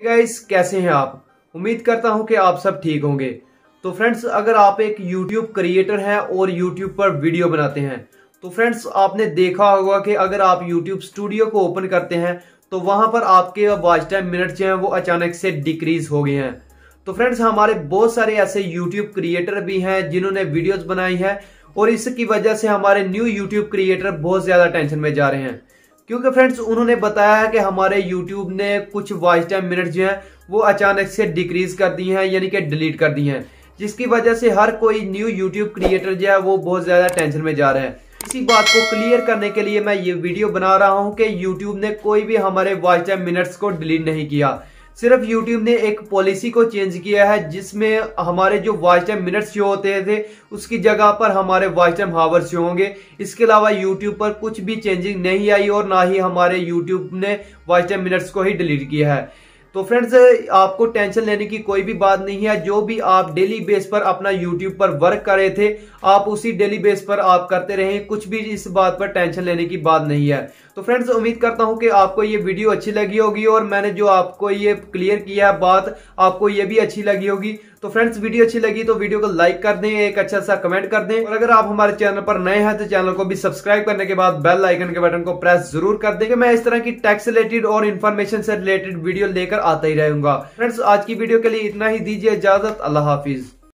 Guys कैसे हैं आप? उम्मीद करता हूँ कि आप सब ठीक होंगे। तो फ्रेंड्स अगर आप एक YouTube क्रिएटर हैं और YouTube पर वीडियो बनाते हैं तो फ्रेंड्स आपने देखा होगा कि अगर आप YouTube स्टूडियो को ओपन करते हैं तो वहाँ पर आपके वॉच टाइम मिनट जो हैं, वो अचानक से डिक्रीज हो गए हैं। तो फ्रेंड्स हमारे बहुत सारे ऐसे YouTube क्रिएटर भी हैं, जिन्होंने वीडियोस बनाई है, और इसकी वजह से हमारे न्यू YouTube क्रिएटर बहुत ज़्यादा टेंशन में जा रहे हैं। क्योंकि फ्रेंड्स, उन्होंने बताया है कि हमारे यूट्यूब ने कुछ वॉइस टाइम मिनट जो है, वो अचानक से डिक्रीज कर दी हैं, यानी कि डिलीट कर दी हैं। जिसकी वजह से हर कोई न्यू यूट्यूब क्रिएटर जो है, वो बहुत ज़्यादा टेंशन में जा रहे हैं। इसी बात को क्लियर करने के लिए मैं ये वीडियो बना रहा हूँ कि यूट्यूब ने कोई भी हमारे वॉच टाइम मिनट्स को डिलीट नहीं किया। सिर्फ़ YouTube ने एक पॉलिसी को चेंज किया है, जिसमें हमारे जो वॉच टाइम मिनट्स शो होते थे, उसकी जगह पर हमारे वॉच टाइम हावर्स शो होंगे। इसके अलावा YouTube पर कुछ भी चेंजिंग नहीं आई और ना ही हमारे YouTube ने वॉच टाइम मिनट्स को ही डिलीट किया है। तो फ्रेंड्स आपको टेंशन लेने की कोई भी बात नहीं है। जो भी आप डेली बेस पर अपना यूट्यूब पर वर्क कर रहे थे, आप उसी डेली बेस पर आप करते रहे। कुछ भी इस बात पर टेंशन लेने की बात नहीं है। तो फ्रेंड्स उम्मीद करता हूँ कि आपको ये वीडियो अच्छी लगी होगी और मैंने जो आपको ये क्लियर किया है बात, आपको ये भी अच्छी लगी होगी। तो फ्रेंड्स वीडियो अच्छी लगी तो वीडियो को लाइक कर दें, एक अच्छा सा कमेंट कर दें। और अगर आप हमारे चैनल पर नए हैं तो चैनल को भी सब्सक्राइब करने के बाद बेल आइकन के बटन को प्रेस ज़रूर कर दें मैं इस तरह की टैक्स रिलेटेड और इन्फॉर्मेशन से रिलेटेड वीडियो लेकर आता ही रहूँगा। फ्रेंड्स आज की वीडियो के लिए इतना ही। दीजिए इजाज़त, अल्लाह हाफिज।